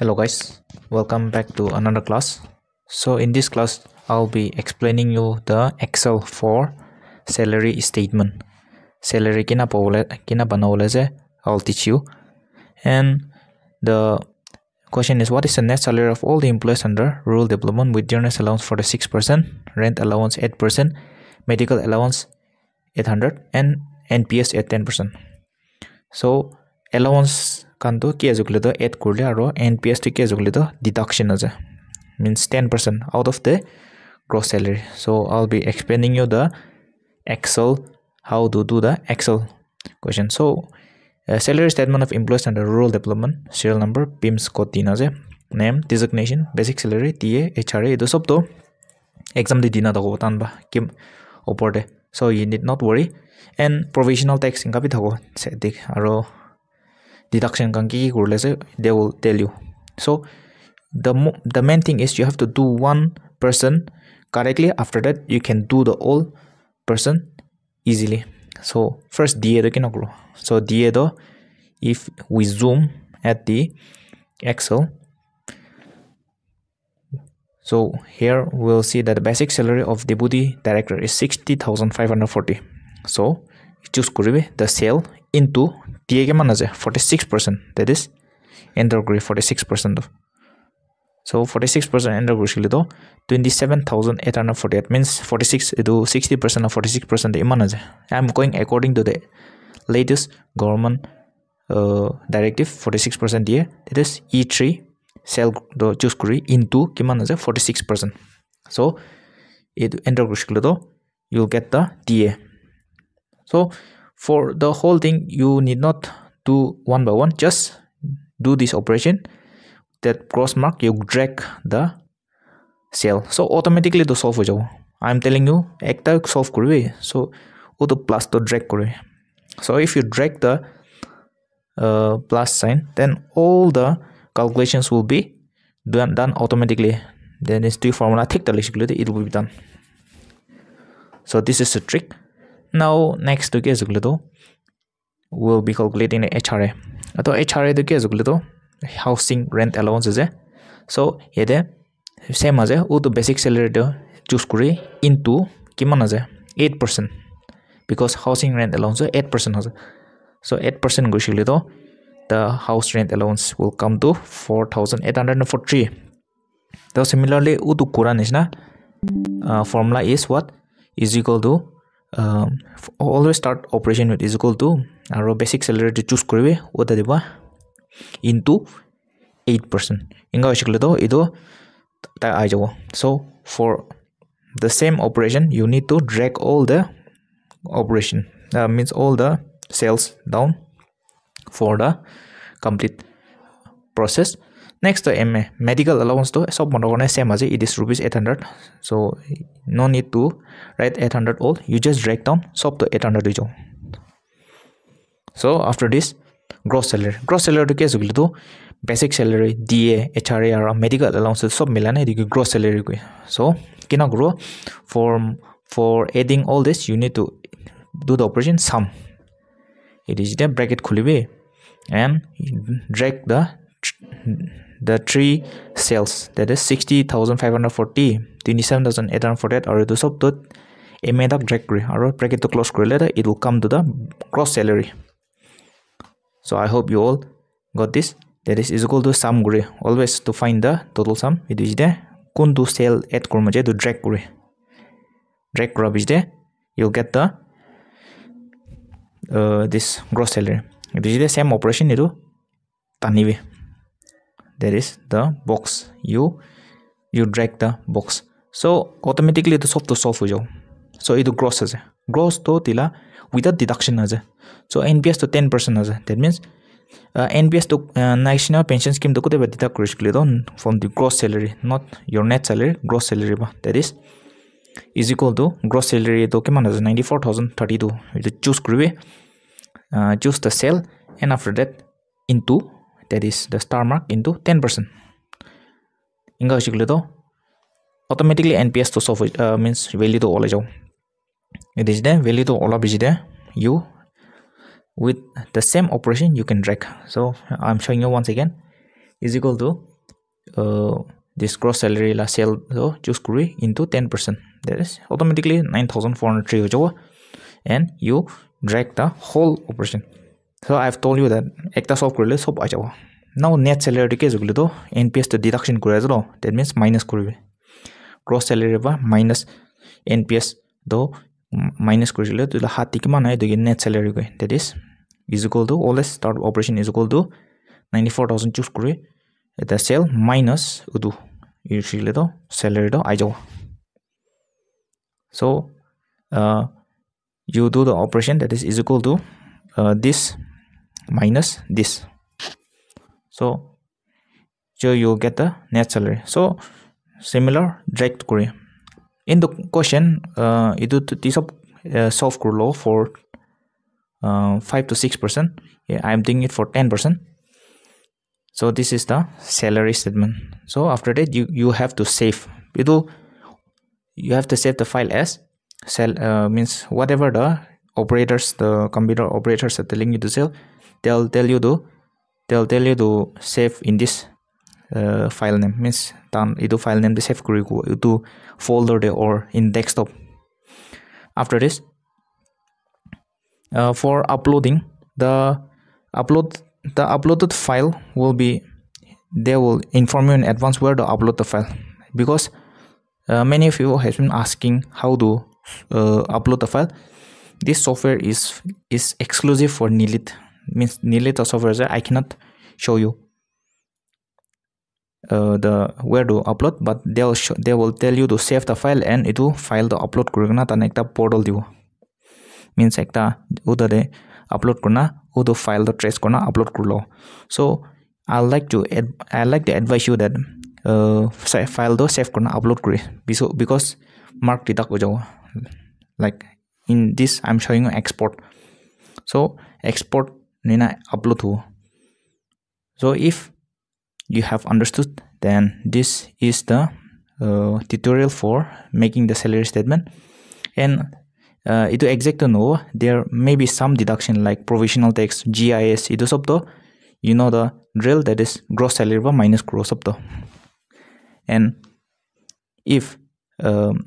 hello guys. Welcome back to another class. So in this class i'll be explaining you the excel for salary statement. Salary kina i'll teach you. And the question is what is the net salary of all the employees under rural development with dearness allowance for the 6% rent allowance 8% medical allowance 800 and nps at 10% so allowance কাৰণটো কি আজি গ'লে add কৰিলে আৰু N P এছটো কি আজি গ'লে তো ডিডাকশ্যন আছে means ten percent out of the gross salary so' I'll be explaining you the Excel how to do the Excel question so' salary statement of employees and rural development serial number পিমছ ক'ত দিন আছে name designation basic salary T A H R এইটো চবটো exam দি দিনা থাকিব টান বা কিম ওপৰতে so' you need not worry and provisional tax ইনকাপি থাকো আৰু deduction kan ki kurle se they will tell you. So the the main thing is you have to do one person correctly. After that you can do the all person easily. So first da do kinokro so da do if we zoom at the excel. So here we'll see that the basic salary of the deputy director is 60540 so choose koribe the cell into দিয়ে কিমান আছে forty six percent that is enter কৰি forty six পাৰ্চেণ্টটো so' forty six percent enter কৰিছিলোঁ তো twenty seven thousand eight hundred forty eight means forty six এইটো sixty percent forty six percent ইমান আছে I am going according to the latest government directive forty six percent দিয়ে that is E three cell choose কৰি into কিমান আছে forty six percent so' এইটো enter কৰিছিলোঁ তো you get the T A so' for the whole thing you need not do one by one. Just do this operation. That cross mark you drag the cell. So automatically to solve ho i'm telling you ekta solve korbe. So o to plus to drag korbe. So if you drag the uh, plus sign then all the calculations will be done, done automatically. Then it's the formula. Take the it will be done. So this is the trick now next to ke zukle to will be calculating the HRA to HRA to ke zukle to housing rent allowance is so yede same as u to basic salary to choose kuri into kiman ase 8% because housing rent allowance 8% has so 8% goshile to the house rent allowance will come to 4843 so similarly u to kura nishna uh, formula is what is equal to um, always start operation with is equal to আৰু basic চেলেৰিটো choose কৰিবি ওটা দিবা into eight percent এনেকুৱা হৈছিলেতো এইটো তাই আহি যাব চ' for the same operation you need to Drake all the operation means all the sales down for the next M A medical এলাউন্সটো চব বন্ধ কৰা নাই চেম আজি it is rupees eight hundred so' no' need to write eight hundred all you just drag down চবটো eight hundred হৈ যাওঁ চ' after দিছ গ্ৰছ চেলাৰী গ্ৰছ চেলাৰীটো কি আছে বুলিতো basic salary D A H R A আৰু মেডিকেল এলাউন্স চব মিলাই নাই এইটো গ্ৰছ চেলাৰী কৈ চ' কি ন কৰোঁ for for adding all this unit to do the operation sum এইটো যেতিয়া bracket খুলিবি and drag the the three cells sixty thousand five hundred forty twenty seven thousand eight hundred forty eight আৰু দুটু M add come to the gross salary so' I hope you all got this that is is always to sum গুৰি always two fine চাম টল is they কোনটো চেল add কৰিম যে এইটো Drake কৰি ড্ৰেক দেক পিছতে you get the this gross salary gross salary বিজে অপাৰেশ্যন এইটো টানিবি there is the box you you drag the box so automatically the solve to solve ho so it gross ase gross to tila without deduction ase so nps to 10% ase that means uh, nps to uh, national pension scheme to koteba deduct don from the gross salary not your net salary gross salary ba that is is equal to gross salary to keman ase 94032 it choose koribe uh, choose the cell and after that into that is the star mark into 10% inga to automatically nps to solve uh, means value to jao it is the value to ola biji there you with the same operation you can drag. So i'm showing you once again. Is equal to uh, this gross salary la sale so choose kuri into 10% that is automatically 9403 ho and you drag the whole operation so' I have told you that একটা solve কৰিলে সব আহি যাব নাও net চেলাৰিটো কেই জুগিলিতো N P এছটো deduction কৰি আছিলো ডেট মিনছ মাইনাছ কৰিবি ক্ৰছ চেলাৰিৰ পৰা মাইনাছ এন পি এছ তো মাইনাছ কৰিছিলে তো হাতী কিমান হয় দুই নেট চেলাৰি গৈ ডেট ইজ ইজুকলটো অলৱেজ তাৰ অপাৰেশ্যন ইজুকলটো নাইণ্টি ফ'ৰ থাউজেণ্ড চুজ কৰি এটা চেল মাইনাছ উদু ইউজিলেতো চেলাৰিটো আহি যাব do you operation that is is is to to this minus this. So so you get the net salary so similar direct query in the question uh, it would this up uh, soft law for uh, 5 to 6 percent. Yeah, i'm doing it for 10 percent. So this is the salary statement so after that you you have to save. it will you have to save the file as sell uh, means whatever the operators the computer operators are telling you to sell they'll tell you to they'll tell you to save in this uh, file name. Means itu file name the save ko itu folder de or in desktop. After this uh, for uploading the upload the uploaded file will be they will inform you in advance where to upload the file. Because uh, many of you have been asking how to uh, upload the file. This software is is exclusive for NIELIT means Nilit software I cannot show you uh, the where to upload but they'll show, they will tell you to save the file and itu file to upload kurigna tan ekta portal dibo means ekta udare upload kurna udo file to trace kurna upload kurlo so i like to i like to advise you that uh, file to save kurna upload kuri because mark deduct ho like in this i'm showing you export so export nina upload ho so if you have understood then this is the uh, tutorial for making the salary statement. And uh, itu exact to know there may be some deduction like provisional tax gis itu sab to. You know the drill that is gross salary minus gross up to. And if um,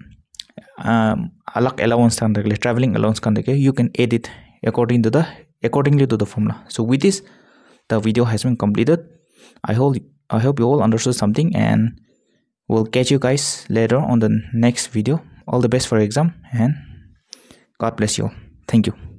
um, alak allowance kan traveling allowance you can edit according to the accordingly to the formula so with this the video has been completed i hope I hope you all understood something and we'll catch you guys later on the next video. All the best for exam and God bless you. Thank you.